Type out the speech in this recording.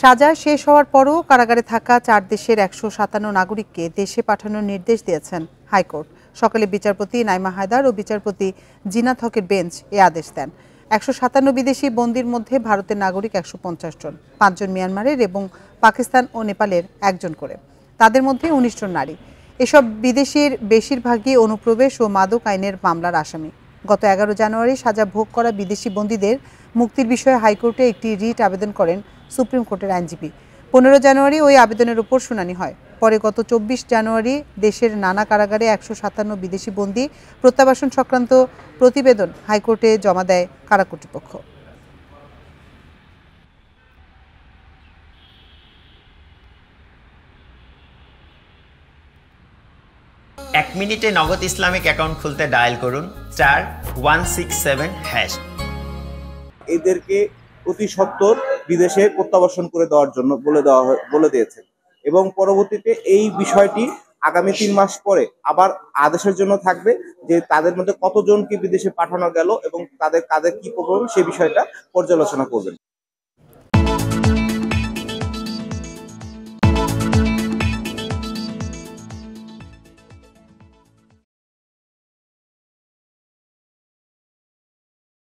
সাজা শেষ হওয়ার পরও কারাগারে থাকা চার দেশের একশো সাতান্ন নাগরিককে দেশে পাঠানোর নির্দেশ দিয়েছেন হাইকোর্ট। সকালে বিচারপতি নাইমা হায়দার ও বিচারপতি জিনাত হকের বেঞ্চ এ আদেশ দেন। একশো সাতান্ন বিদেশি বন্দির মধ্যে ভারতের নাগরিক একশো পঞ্চাশ জন, পাঁচজন মিয়ানমারের এবং পাকিস্তান ও নেপালের একজন করে। তাদের মধ্যে উনিশ জন নারী। এসব বিদেশির বেশিরভাগই অনুপ্রবেশ ও মাদক আইনের মামলার আসামি। গত এগারো জানুয়ারি সাজা ভোগ করা বিদেশি বন্দীদের মুক্তির বিষয়ে হাইকোর্টে একটি রিট আবেদন করেন সুপ্রিম কোর্টের আইনজীবী। পনেরো জানুয়ারি ওই আবেদনের উপর শুনানি হয়। পরে গত চব্বিশ জানুয়ারি দেশের নানা কারাগারে একশো সাতান্ন বিদেশি বন্দী প্রত্যাবাসন সংক্রান্ত প্রতিবেদন হাইকোর্টে জমা দেয় কারা কর্তৃপক্ষ। এক মিনিটে নগদ ইসলামিক অ্যাকাউন্ট খুলতে ডায়াল করুন star one six seven hash. এদেরকে অতি সত্বর বিদেশে প্রত্যাবর্তন করে দেওয়ার জন্য বলে দেওয়া বলে দিয়েছে এবং পরবর্তীতে এই বিষয়টি আগামী তিন মাস পরে আবার আদেশের জন্য থাকবে যে তাদের মধ্যে কতজনকে বিদেশে পাঠানো গেল এবং তাদের, কাদের কি প্রবলেম সে বিষয়টা পর্যালোচনা করবেন।